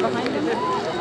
behind him.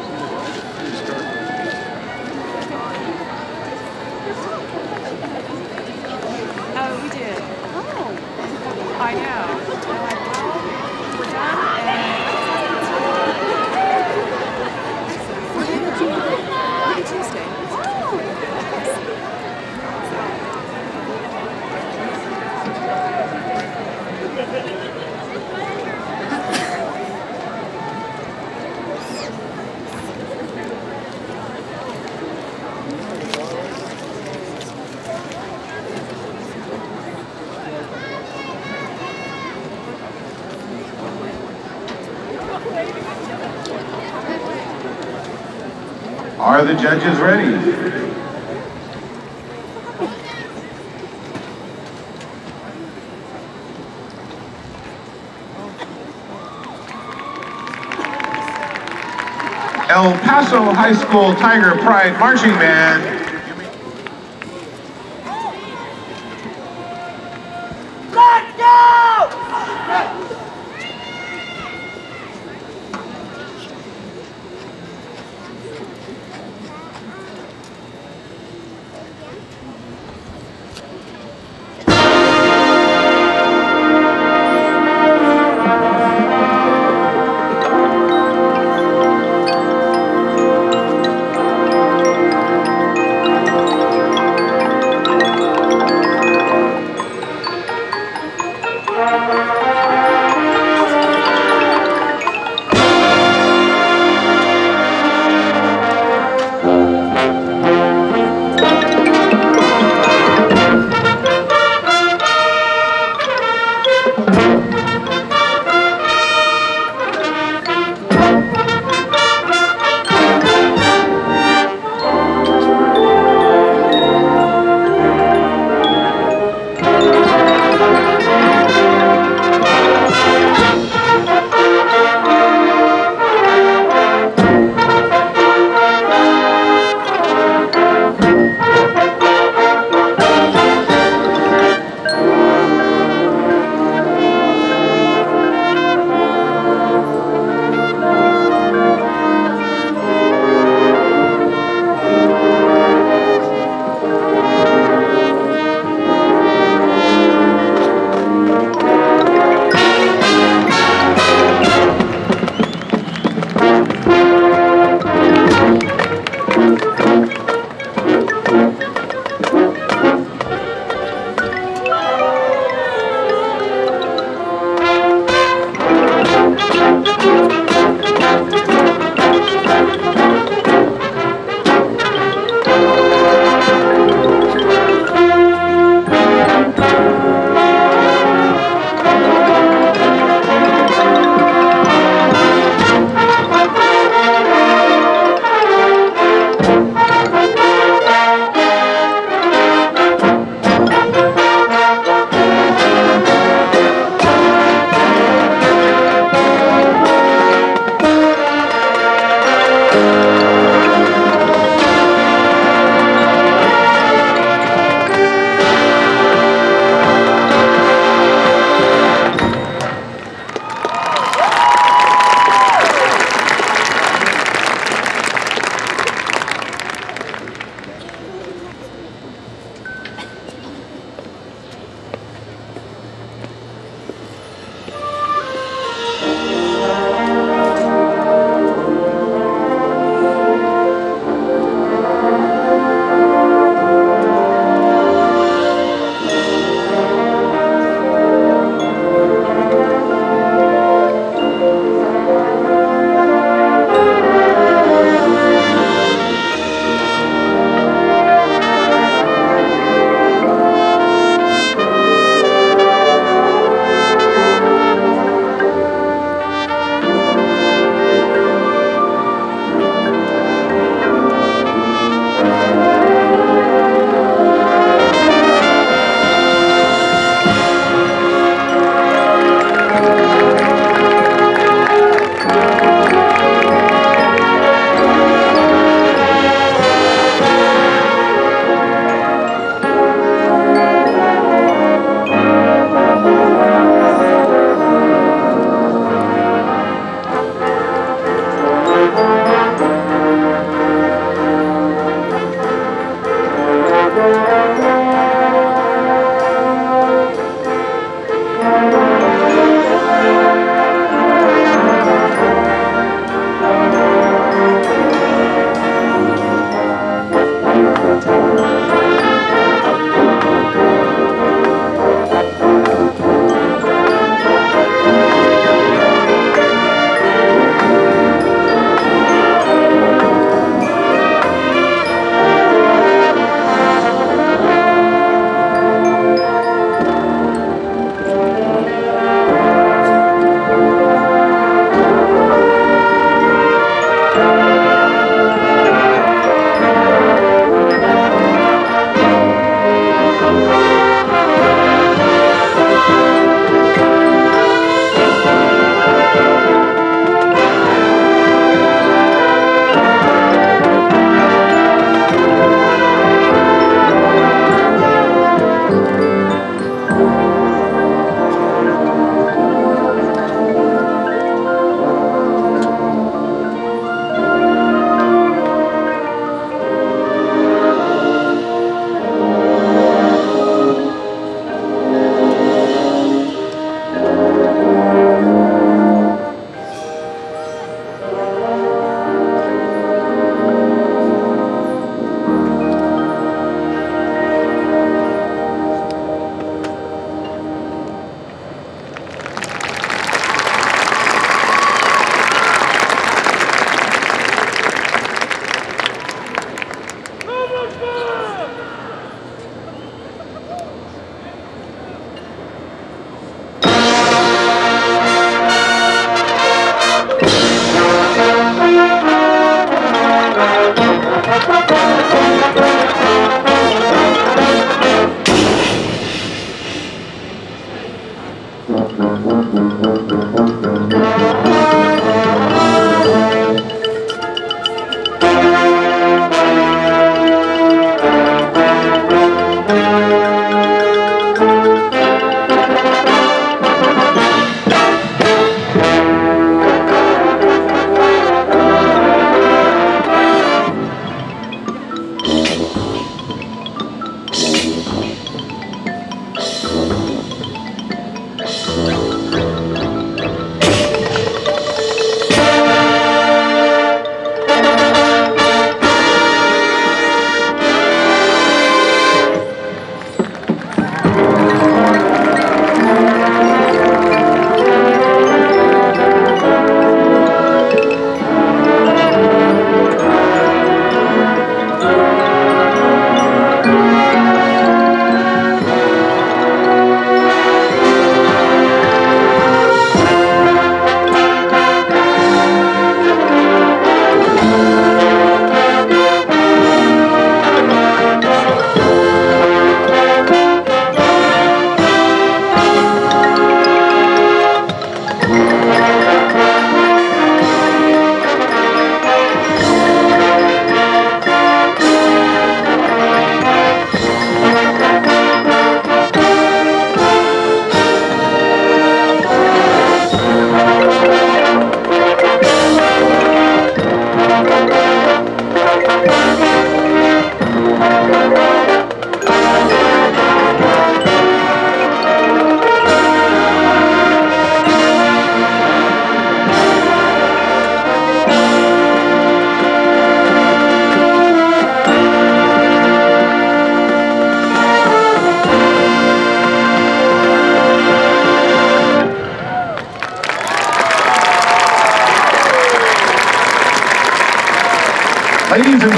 Are the judges ready? El Paso High School Tiger Pride Marching Band Let 다이빙